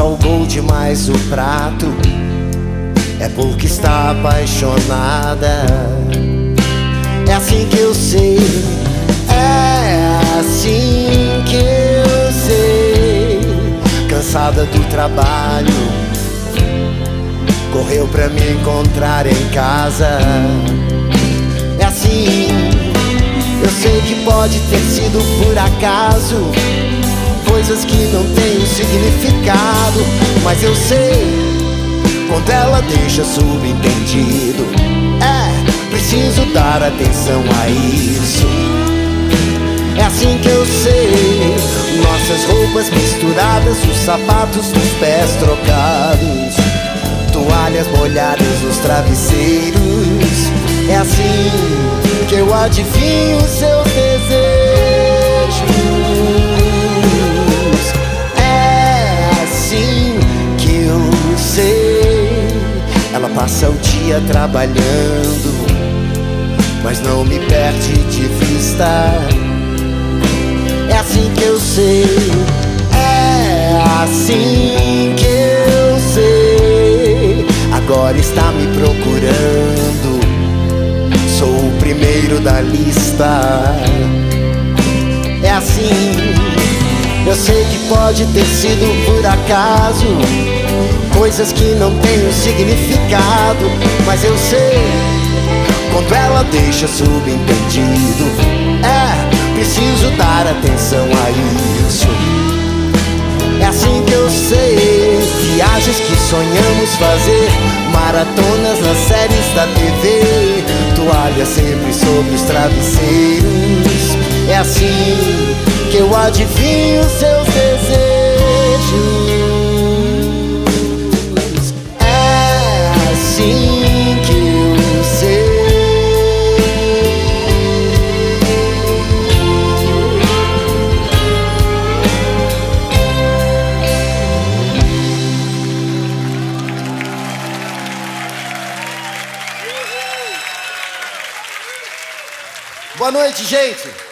salgou demais o prato. É porque está apaixonada. É assim que eu sei. É assim que eu sei. Cansada do trabalho, correu pra me encontrar em casa. É assim. Eu sei que pode ter sido por acaso coisas que não têm significado, mas eu sei quando ela deixa subentendido. É, preciso dar atenção a isso. É assim que eu sei. Nossas roupas misturadas, os sapatos dos pés trocados, toalhas molhadas nos travesseiros. É assim que eu adivinho seus passa o dia trabalhando, mas não me perde de vista. É assim que eu sei, é assim que eu sei. Agora está me procurando, sou o primeiro da lista. É assim, eu sei que pode ter sido por acaso coisas que não têm significado, mas eu sei quando ela deixa subentendido. É, preciso dar atenção a isso. É assim que eu sei, viagens que sonhamos fazer, maratonas nas séries da TV, toalha sempre sobre os travesseiros. É assim que eu adivinho seus desejos. Boa noite, gente.